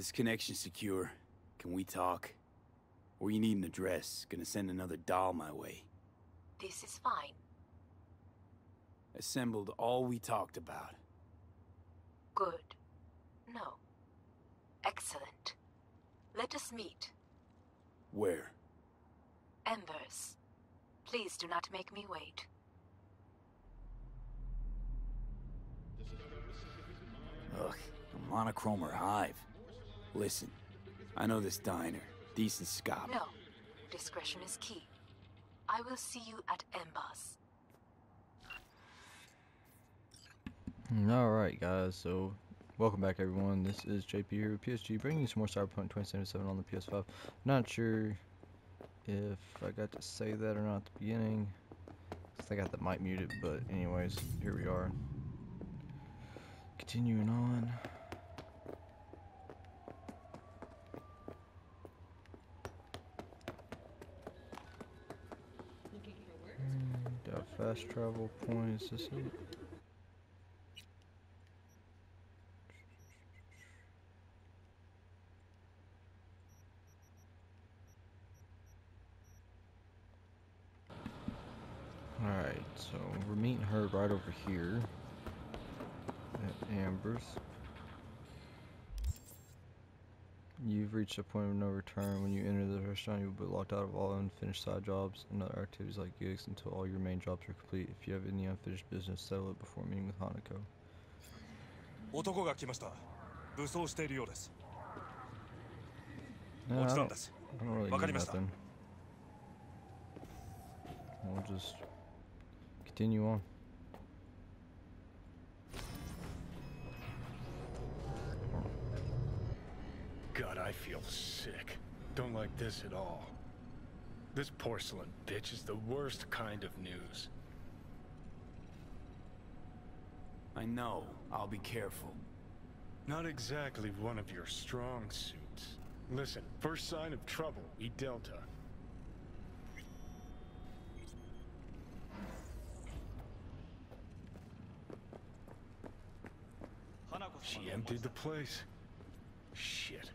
This connection secure. Can we talk? Or you need an address? Gonna send another doll my way. This is fine. Assembled all we talked about. Good. No. Excellent. Let us meet. Where? Embers. Please do not make me wait. Ugh, a monochrome or hive. Listen, I know this diner. Decent scop. No. Discretion is key. I will see you at Embers. Mm, Alright guys, so welcome back everyone. This is JP here with PSG bringing you some more Cyberpunk 2077 on the PS5. Not sure if I got to say that or not at the beginning. I got the mic muted, but anyways, here we are. Continuing on. Hmm, got fast travel points, is this it? Alright, so we're meeting her right over here at Embers. You've reached a point of no return. When you enter the restaurant, you will be locked out of all unfinished side jobs and other activities like gigs until all your main jobs are complete. If you have any unfinished business, settle it before meeting with Hanako. 男が来ました。武装しているようです。No, We'll just continue on. God, I feel sick. Don't like this at all. This porcelain bitch is the worst kind of news. I know. I'll be careful. Not exactly one of your strong suits. Listen, first sign of trouble, we Delta. She emptied the place. Shit.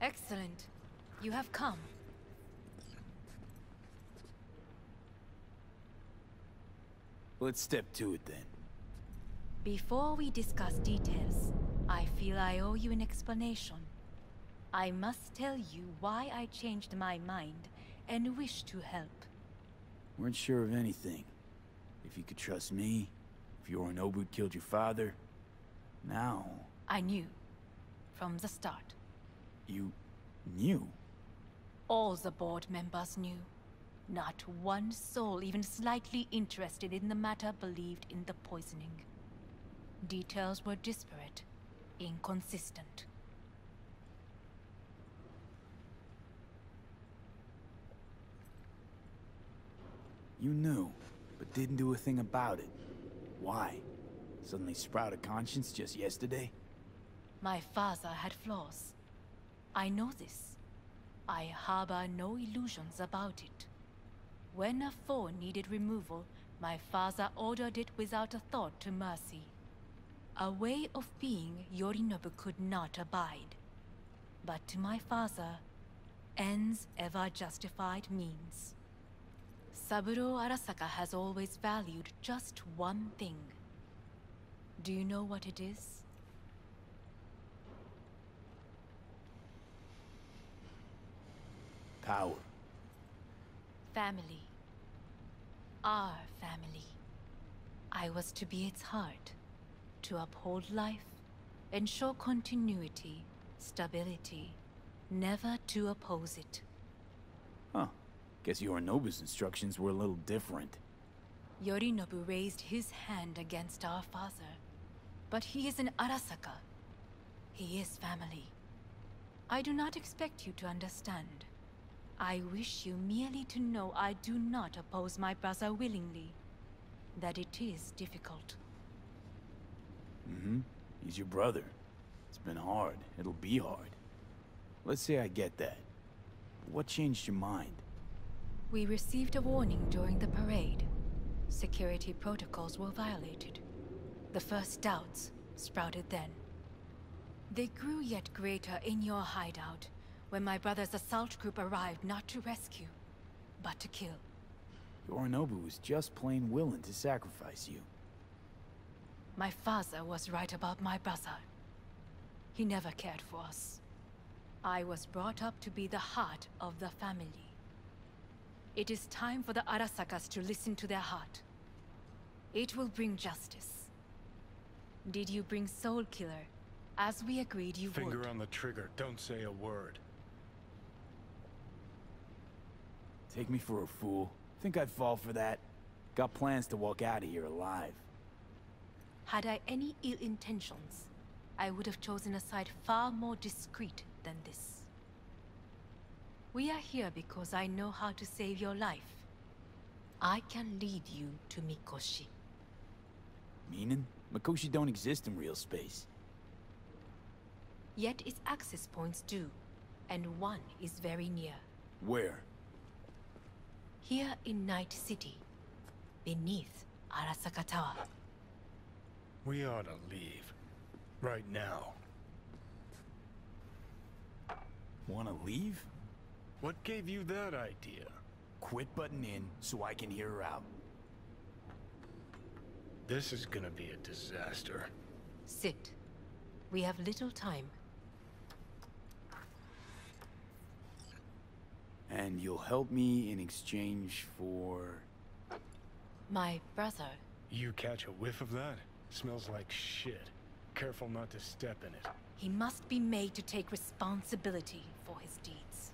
Excellent. You have come. Let's step to it then. Before we discuss details, I feel I owe you an explanation. I must tell you why I changed my mind and wish to help. Weren't sure of anything. If you could trust me, if your Yorinobu killed your father. Now, I knew. From the start. you knew. All the board members knew. Not one soul even slightly interested in the matter believed in the poisoning. Details were disparate, inconsistent. You knew, but didn't do a thing about it. Why? Suddenly sprout a conscience just yesterday? My father had flaws. I know this. I harbor no illusions about it. When a foe needed removal, my father ordered it without a thought to mercy. A way of being Yorinobu could not abide. But to my father, ends ever justified means. Saburo Arasaka has always valued just one thing. Do you know what it is? Power. Family. Our family. I was to be its heart, to uphold life, ensure continuity, stability, never to oppose it. Huh. Guess Yorinobu's instructions were a little different. Yorinobu raised his hand against our father, but he is an Arasaka. He is family. I do not expect you to understand. I wish you merely to know I do not oppose my brother willingly. That it is difficult. Mm-hmm. He's your brother. It's been hard. It'll be hard. Let's say I get that. What changed your mind? We received a warning during the parade. Security protocols were violated. The first doubts sprouted then. They grew yet greater in your hideout when my brother's assault group arrived not to rescue, but to kill. Yorinobu was just plain willing to sacrifice you. My father was right about my brother. He never cared for us. I was brought up to be the heart of the family. It is time for the Arasakas to listen to their heart. It will bring justice. Did you bring Soul Killer? As we agreed you Finger would. on the trigger. Don't say a word. Take me for a fool. Think I'd fall for that? Got plans to walk out of here alive. Had I any ill intentions, I would have chosen a side far more discreet than this. We are here because I know how to save your life. I can lead you to Mikoshi. Meaning? Mikoshi don't exist in real space. Yet its access points do, and one is very near. Where? Here in Night City, beneath Arasaka Tower. We ought to leave. Right now. Wanna leave? What gave you that idea? Quit butting in so I can hear her out. This is gonna be a disaster. Sit. We have little time. And you'll help me in exchange for... My brother, You catch a whiff of that? Smells like shit. Careful not to step in it. he must be made to take responsibility for his deeds.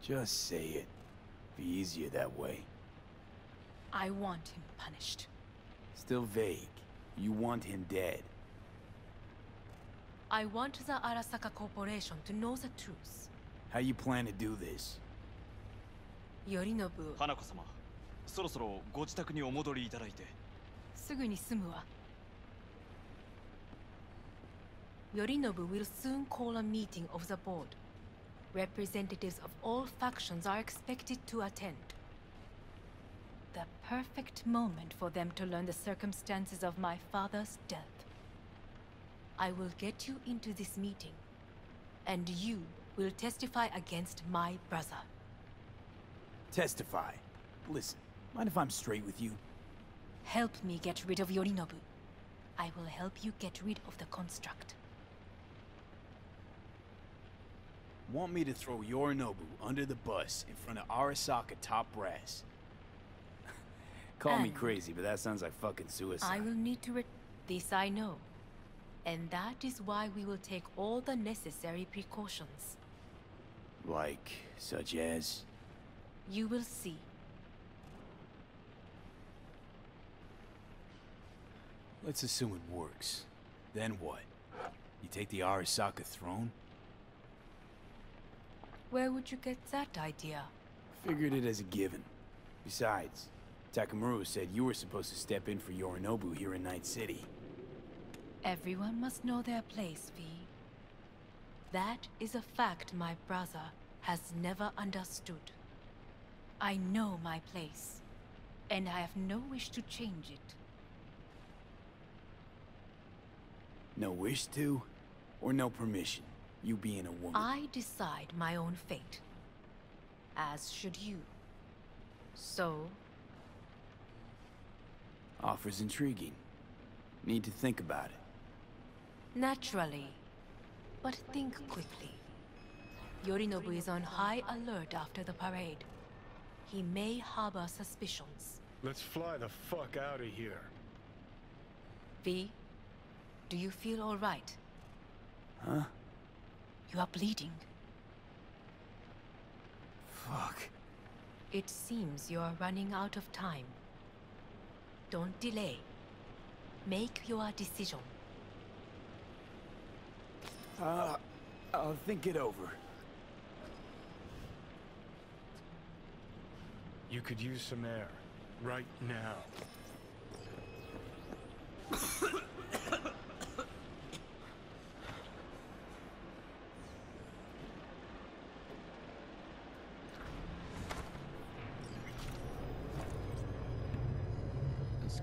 Just say it. Be easier that way. I want him punished. Still vague. You want him dead. I want the Arasaka Corporation to know the truth. How you plan to do this? Yorinobu, 花子様そろそろご自宅にお戻りいただいてすぐに済むわ。Yorinobu will soon call a meeting of the board. Representatives of all factions are expected to attend. The perfect moment for them to learn the circumstances of my father's death. I will get you into this meeting, and you will testify against my brother. Testify. Listen, mind if I'm straight with you? Help me get rid of Yorinobu. I will help you get rid of the construct. Want me to throw Yorinobu under the bus in front of Arasaka top brass? Call me um, crazy, but that sounds like fucking suicide. I will need to re- This I know. And that is why we will take all the necessary precautions. Like, such as... You will see. Let's assume it works. Then what? You take the Arasaka throne? Where would you get that idea? Figured it as a given. Besides, Takamura said you were supposed to step in for Yorinobu here in Night City. Everyone must know their place, V. That is a fact my brother has never understood. I know my place, and I have no wish to change it. No wish to? Or no permission? You being a woman? I decide my own fate. As should you. So, Offers intriguing. Need to think about it. naturally. But think quickly. Yorinobu is on high alert after the parade. He may harbor suspicions. Let's fly the fuck out of here. V, do you feel all right? Huh? You are bleeding. Fuck. It seems you are running out of time. Don't delay. Make your decision. Uh, I'll think it over. You could use some air. Right now.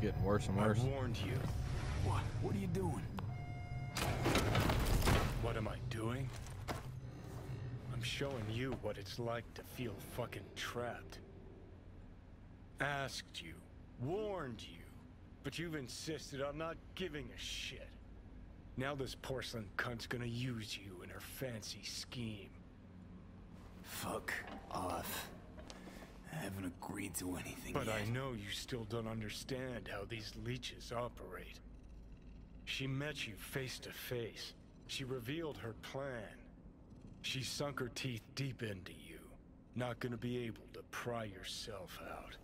Getting worse and worse. I warned you. What? What are you doing? What am I doing? I'm showing you what it's like to feel fucking trapped. Asked you, warned you, but you've insisted on not giving a shit. Now this porcelain cunt's gonna use you in her fancy scheme. Fuck off. I haven't agreed to anything But yet. I know you still don't understand how these leeches operate. She met you face to face. She revealed her plan. She sunk her teeth deep into you. Not gonna be able to pry yourself out.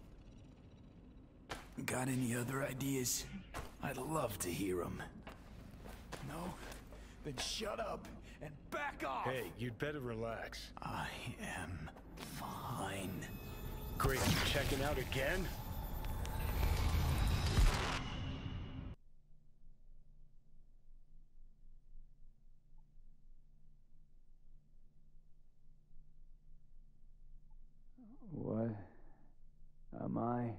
Got any other ideas? I'd love to hear them. No? Then shut up and back off! Hey, you'd better relax. I am fine. Great, you checking out again? What am I?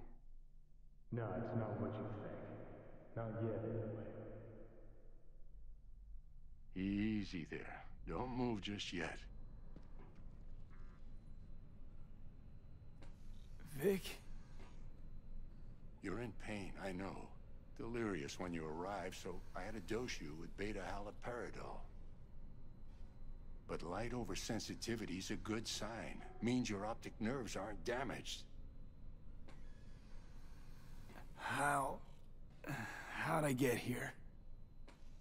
No, it's not what you think. Not yet, anyway. Easy there. Don't move just yet. Vic? You're in pain, I know. Delirious when you arrived, so I had to dose you with beta-haloperidol. But light oversensitivity's a good sign. Means your optic nerves aren't damaged. How... How'd I get here?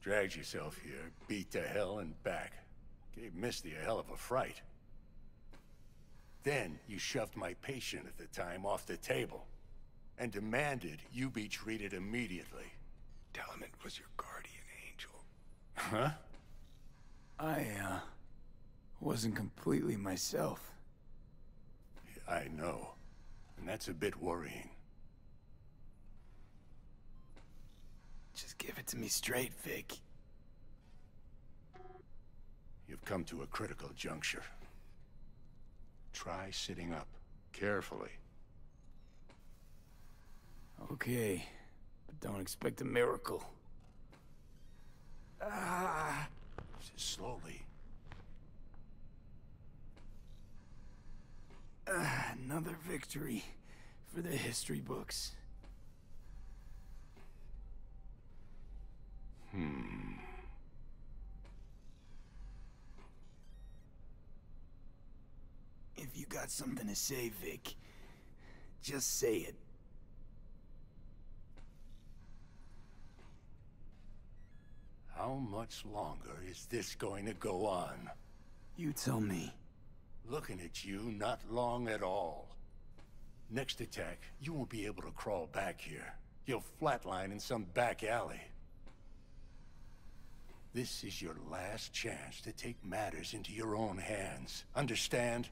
Dragged yourself here, beat to hell and back. Gave Misty a hell of a fright. Then you shoved my patient at the time off the table and demanded you be treated immediately. Tell him it was your guardian angel. Huh? I, uh... Wasn't completely myself. I know. And that's a bit worrying. Just give it to me straight, Vic. You've come to a critical juncture. Try sitting up, carefully. Okay, but don't expect a miracle. Ah! Just slowly. Ah, another victory for the history books. Hmm. If you got something to say, Vic, just say it. How much longer is this going to go on? You tell me. Looking at you, not long at all. Next attack, you won't be able to crawl back here. You'll flatline in some back alley. This is your last chance to take matters into your own hands. Understand?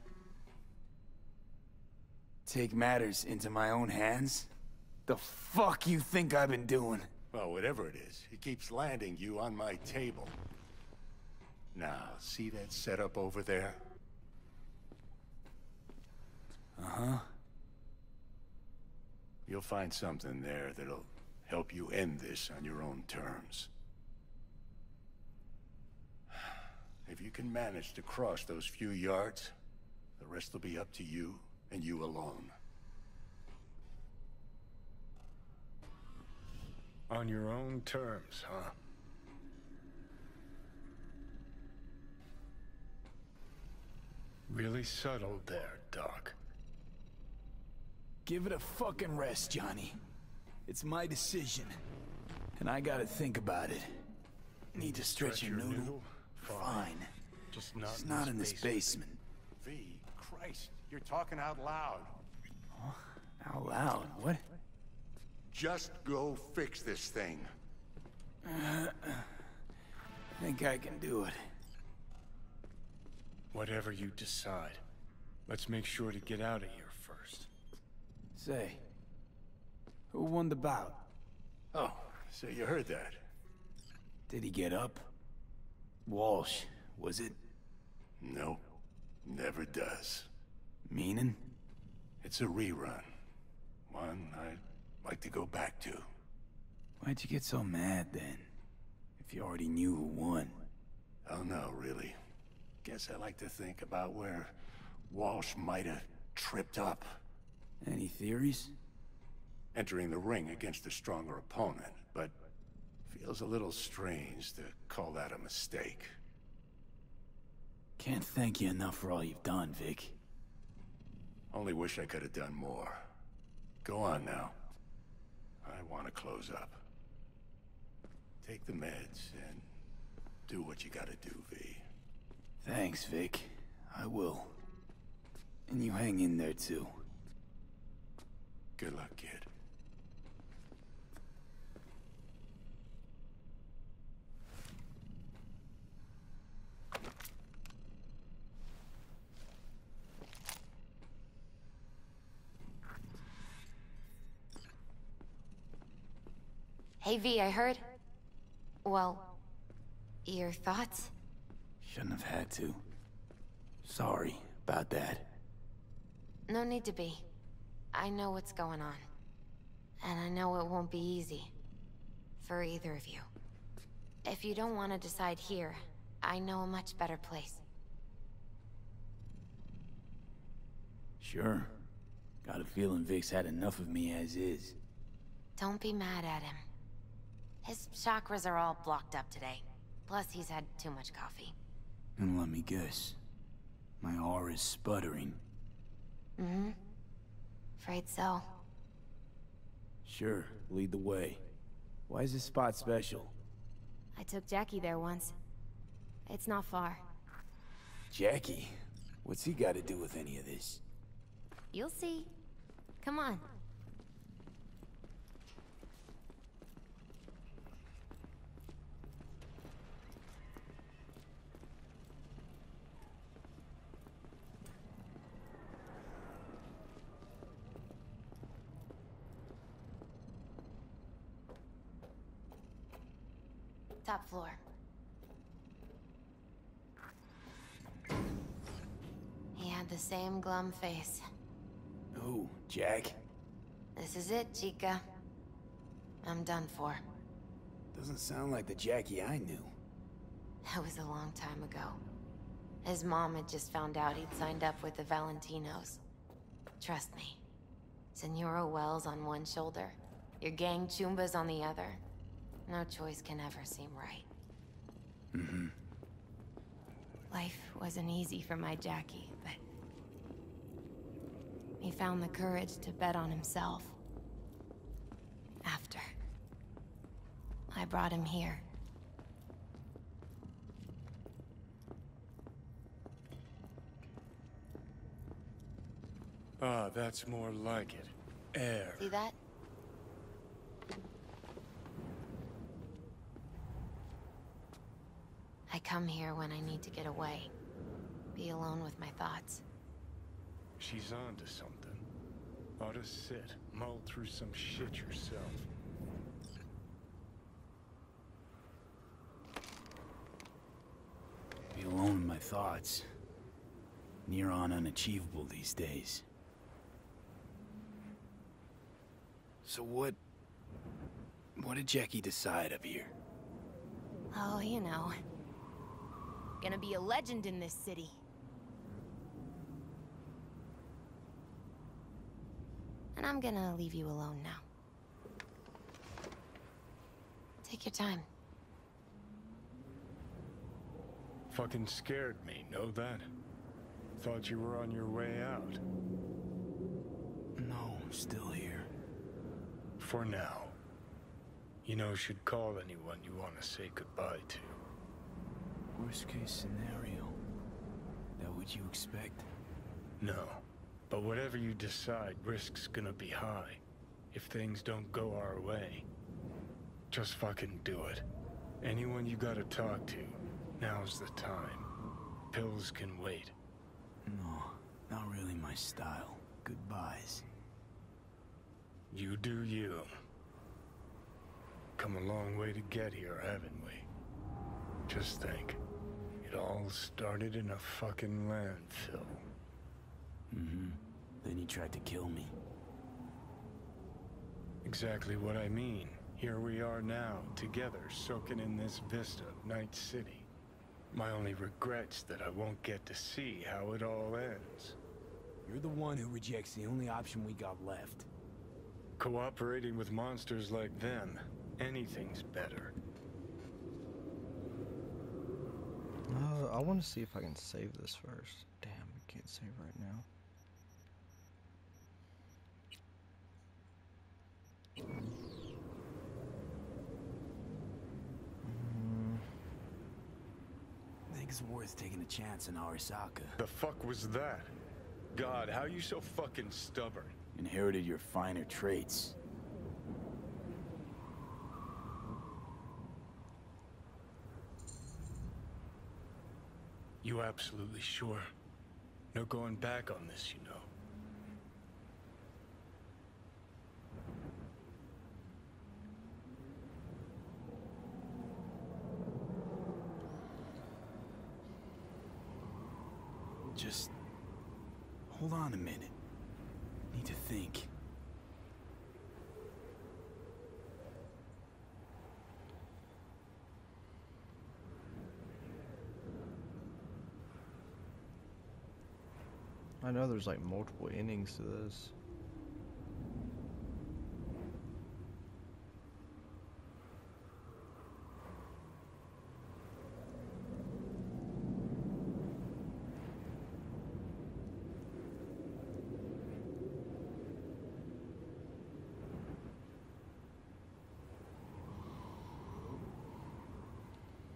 Take matters into my own hands? The fuck you think I've been doing? Well, whatever it is, it keeps landing you on my table. Now, see that setup over there? Uh-huh. You'll find something there that'll help you end this on your own terms. If you can manage to cross those few yards, the rest will be up to you and you alone. On your own terms, huh? Really subtle there, Doc. Give it a fucking rest, Johnny. It's my decision. And I gotta think about it. Need to stretch, your, noodle? Fine. Just not It's in not this in this basement. basement. V, Christ, you're talking out loud. Out loud, what? Just go fix this thing. I Think I can do it. Whatever you decide. Let's make sure to get out of here first. Say, who won the bout? Oh, so you heard that. Did he get up? Walsh, was it? No, never does. Meaning? It's a rerun. One I'd like to go back to. Why'd you get so mad then? If you already knew who won. Oh no, really. Guess I like to think about where Walsh might have tripped up. Any theories? Entering the ring against a stronger opponent, but feels a little strange to call that a mistake. Can't thank you enough for all you've done, Vic. Only wish I could have done more. Go on now. I want to close up. Take the meds and do what you gotta do, V. Thanks, Vic. I will. And you hang in there, too. Good luck, kid. Hey V, I heard. Well, your thoughts? Shouldn't have had to. Sorry about that. No need to be. I know what's going on. And I know it won't be easy. For either of you. If you don't want to decide here, I know a much better place. Sure. Got a feeling Vic's had enough of me as is. Don't be mad at him. His chakras are all blocked up today. Plus, he's had too much coffee. And let me guess. My aura's sputtering. Mm-hmm. Afraid so. Sure, lead the way. Why is this spot special? I took Jackie there once. It's not far. Jackie? What's he got to do with any of this? You'll see. Come on. Top floor. He had the same glum face. Who? Jack? This is it, Chica. I'm done for. Doesn't sound like the Jackie I knew. That was a long time ago. His mom had just found out he'd signed up with the Valentinos. Trust me. Senora Wells on one shoulder, your gang Chumbas on the other. No choice can ever seem right. Mm-hmm. Life wasn't easy for my Jackie, but... He found the courage to bet on himself. After. I brought him here. Ah, that's more like it. Air. See that? I come here when I need to get away. Be alone with my thoughts. She's on to something. Ought to sit, mull through some shit yourself. Be alone with my thoughts. Near on unachievable these days. So what... What did Jackie decide up here? Oh, you know. Gonna be a legend in this city. And I'm gonna leave you alone now. Take your time. Fucking scared me, know that? Thought you were on your way out. No, I'm still here. For now. You know, should call anyone you want to say goodbye to. Worst case scenario. That what you expect? No. But whatever you decide, risk's gonna be high. If things don't go our way. Just fucking do it. Anyone you gotta talk to, now's the time. Pills can wait. No, not really my style. Goodbyes. You do you. Come a long way to get here, haven't we? Just think. It all started in a fucking landfill. Mm-hmm. Then he tried to kill me. Exactly what I mean. Here we are now, together, soaking in this vista of Night City. My only regret's that I won't get to see how it all ends. You're the one who rejects the only option we got left. Cooperating with monsters like them, anything's better. Uh, I want to see if I can save this first. Damn, I can't save right now. Mm, Think it's worth taking a chance in Arasaka. The fuck was that? God, how are you so fucking stubborn? Inherited your finer traits. You absolutely sure? No going back on this, you know. Just hold on a minute. Need to think. I know there's like multiple endings to this.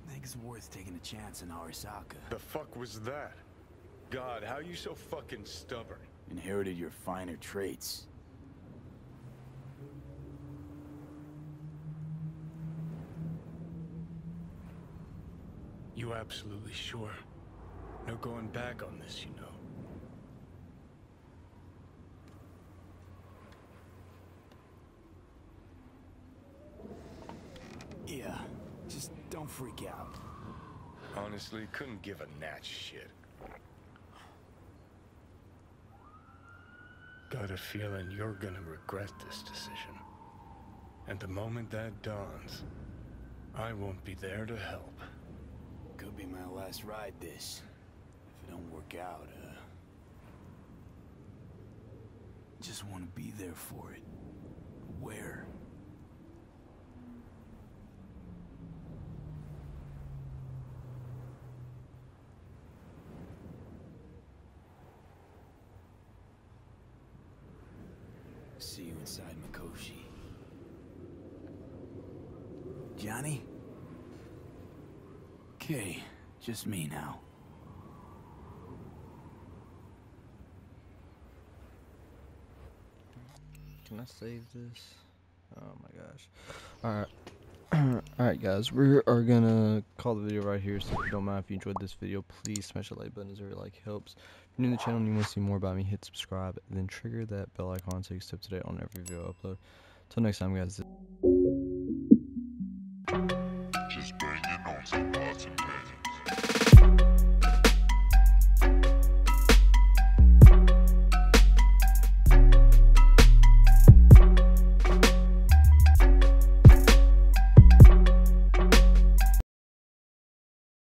Think it's worth taking a chance in Arasaka. The fuck was that? God, how are you so fucking stubborn? Inherited your finer traits. You absolutely sure? No going back on this, you know. Yeah, just don't freak out. Honestly, couldn't give a gnat's shit. Got a feeling you're gonna regret this decision. And the moment that dawns, I won't be there to help. Could be my last ride this. If it don't work out, uh... Just want to be there for it. Where? See you inside Mikoshi. Johnny? Okay, just me now. Can I save this? Oh my gosh. Alright. Alright guys, we are gonna call the video right here, so if you don't mind if you enjoyed this video, please smash the like button as it really like helps. New to the channel and you want to see more about me, hit subscribe, then trigger that bell icon so you stay up to date on every video I upload. Till next time guys.